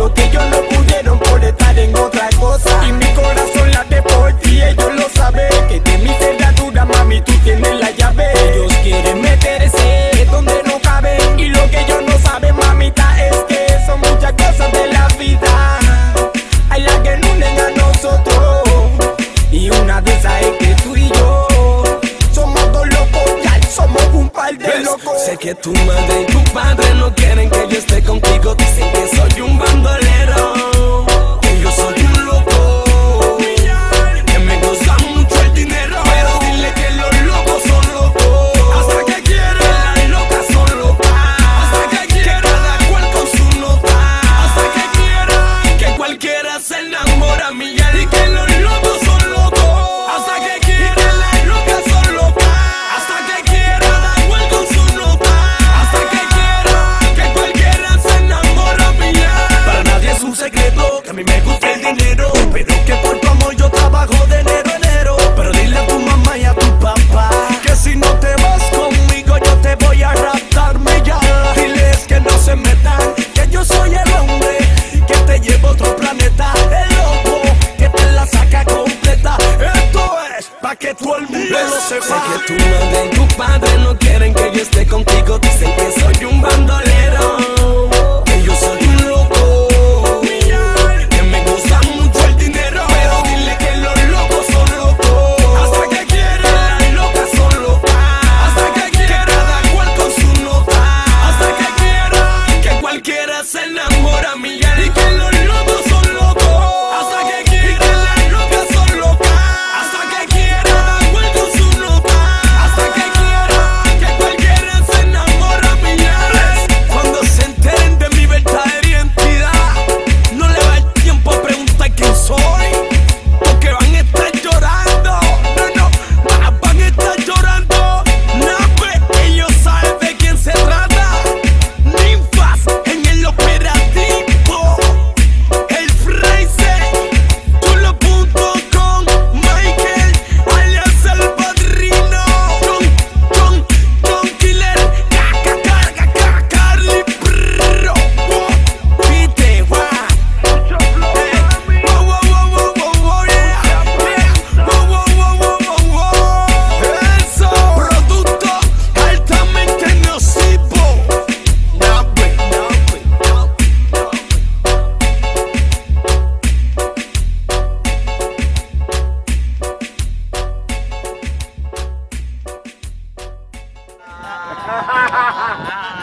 lo que ellos no pudieron por estar en otra cosa. Y mi corazón late por ti, ellos lo saben. Que de mi cerradura, mami, tú tienes la llave. Ellos quieren meterse donde no caben. Y lo que ellos no saben, mamita, es que son muchas cosas de la vida. Hay las que no unen a nosotros. Y una de esas es que tú y yo somos dos locos, ya somos un par de locos. Sé que tu madre y tu padre no quieren que yo esté contigo, dicen que soy un Tu padre no 哈哈哈哈